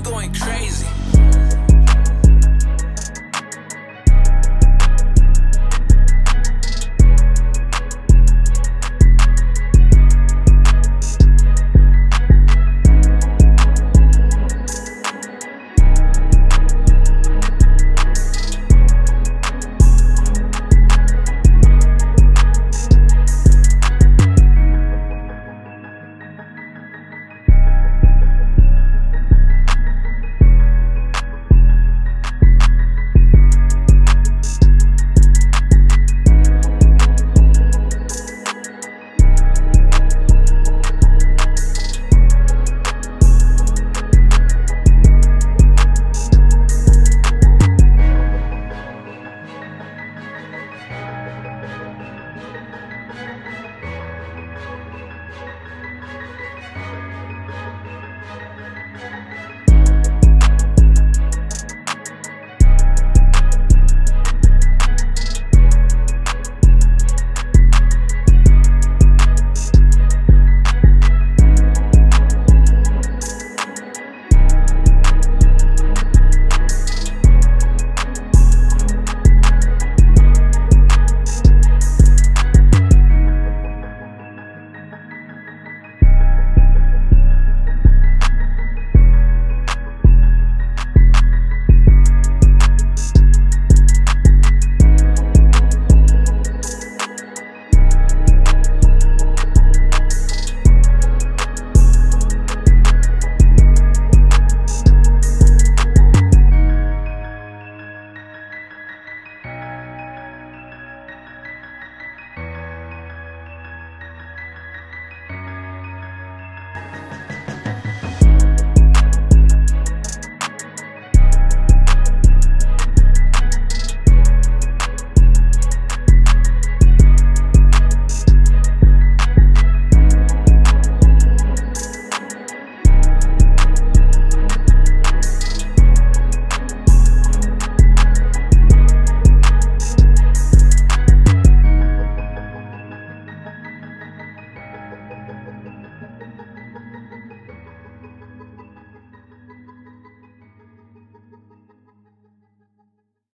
you going crazy.